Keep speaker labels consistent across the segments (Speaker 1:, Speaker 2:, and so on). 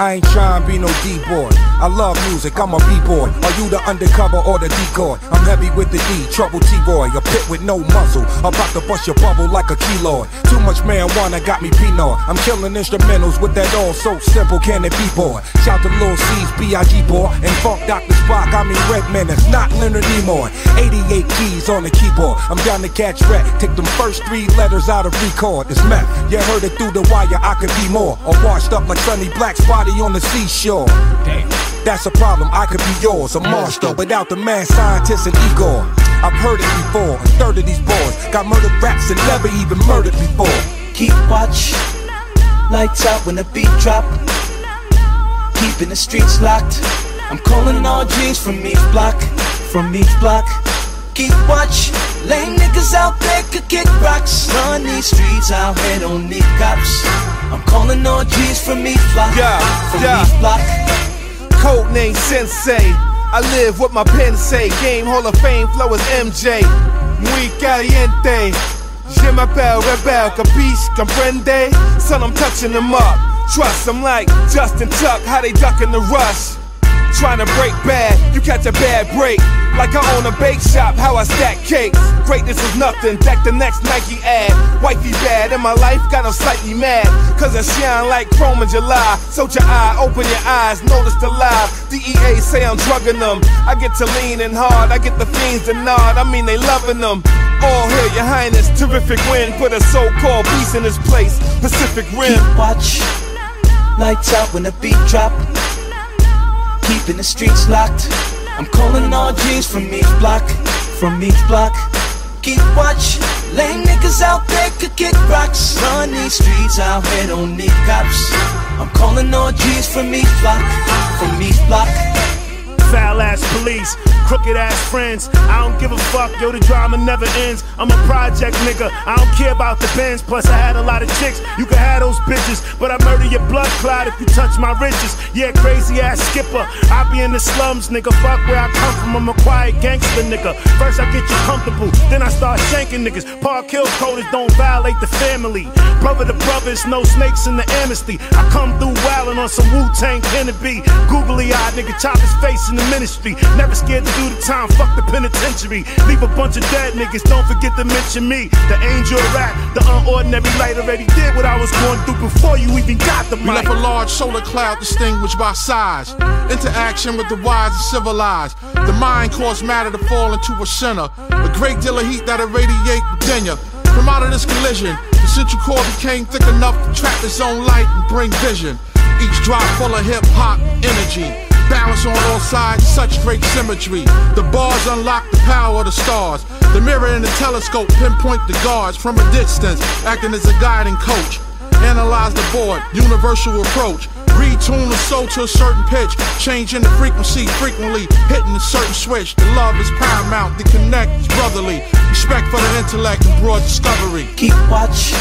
Speaker 1: I ain't trying to be no D-boy. I love music, I'm a B-boy. Are you the undercover or the decoy? I'm heavy with the D, trouble T-boy. A pit with no muzzle, about to bust your bubble like a keloid. Too much marijuana got me penal. I'm killing instrumentals with that all so simple, can it be, boy? Shout to Lil Cease, B.I.G. boy, and Funk Dr. Spock, I mean Red Menace, not Leonard Nimoy. 88 keys on the keyboard, I'm down to catch wreck. Take them first three letters out of record. It's meth, you heard it through the wire, I could be more. Or washed up like Sonny Black's body on the seashore. Damn. That's a problem, I could be yours. A monster without the mad scientist and Igor. I've heard it before. A third of these boys got murdered raps and never even murdered before.
Speaker 2: Keep watch, lights out when the beat drop. Keeping the streets locked. I'm calling all G's from each block, from each block. Keep watch, lame niggas out there could kick rocks. Run these streets out here, don't need cops. I'm calling all G's from each block,
Speaker 3: Yeah,
Speaker 2: from
Speaker 3: yeah.
Speaker 2: each block.
Speaker 3: Code name Sensei. I live what my pen say. Game Hall of Fame flow is MJ. Muy caliente. Je m'appelle Rebel, capiche, comprende? Son, I'm touching them up. Trust, I'm like Justin Tuck, how they ducking the rush. Trying to break bad, you catch a bad break. Like I own a bake shop, how I stack cakes. Greatness is nothing, deck the next Nike ad. Wifey bad, and my life got them slightly mad. Cause I shine like chrome in July. So your eye, open your eyes, notice the live. DEA say I'm drugging them. I get to leaning hard, I get the fiends to nod. I mean, they loving them. All here, your highness, terrific win. Put a so called peace in this place. Pacific Rim.
Speaker 2: Keep watch, lights out when the beat drop. Keeping the streets locked. I'm calling all G's from each block, from each block. Keep watch, lame niggas out there could kick rocks. Run these streets out here, don't need cops. I'm calling all G's from each block, from each block.
Speaker 4: Ass police, crooked ass friends. I don't give a fuck, yo, the drama never ends. I'm a project nigga, I don't care about the bins. Plus, I had a lot of chicks, you can have those bitches. But I murder your blood clot if you touch my riches. Yeah, crazy ass skipper. I be in the slums, nigga. Fuck where I come from, I'm a quiet gangster nigga. First, I get you comfortable, then I start shanking niggas. Park Hill coders don't violate the family. Brother to brothers, no snakes in the amnesty. I come through wildin' on some Wu Tang Kennedy. Googly eyed nigga, chop his face in the ministry. Never scared to do the time, fuck the penitentiary. Leave a bunch of dead niggas, don't forget to mention me. The angel rap, the unordinary light already did what I was going through before you even got the
Speaker 5: We
Speaker 4: mic.
Speaker 5: left a large solar cloud distinguished by size. Interaction with the wise and civilized. The mind caused matter to fall into a center. A great deal of heat that irradiate within ya. From out of this collision, the central core became thick enough to trap its own light and bring vision. Each drop full of hip hop energy. Balance on all sides, such great symmetry. The bars unlock the power of the stars. The mirror and the telescope pinpoint the guards from a distance, acting as a guiding coach. Analyze the board, universal approach. Retune the soul to a certain pitch, changing the frequency frequently, hitting a certain switch. The love is paramount, the connect is brotherly. Respect for the intellect and broad discovery.
Speaker 2: Keep watch,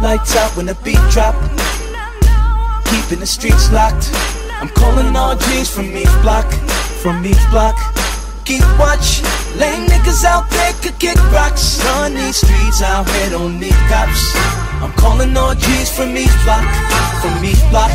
Speaker 2: lights out when the beat drop. Keeping the streets locked. I'm calling all G's from each block, from each block. Keep watch, lame niggas out there could kick rocks. Run these streets out here, don't need cops. I'm calling all G's from each block, from each block.